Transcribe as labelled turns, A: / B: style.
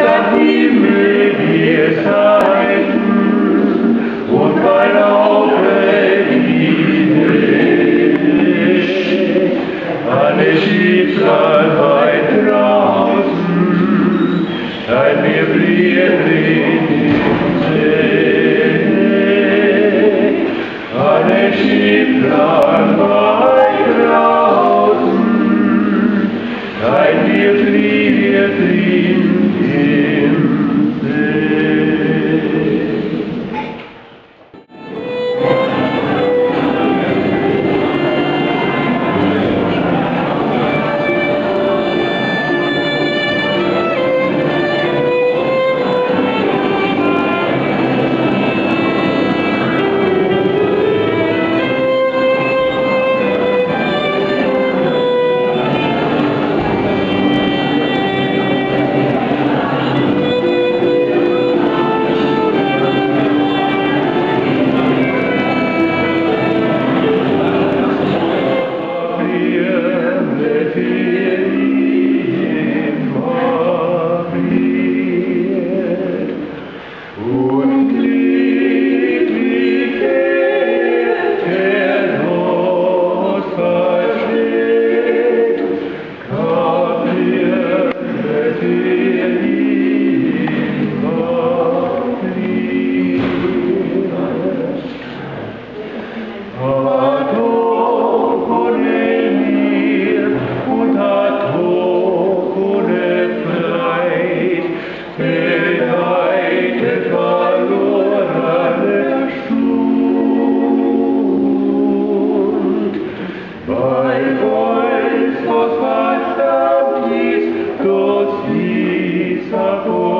A: dass die mit dir sein und mein Auge dich. Alle Schicksal draußen, dein mir friert in See. Alle Schicksal draußen, dein mir friert in Isa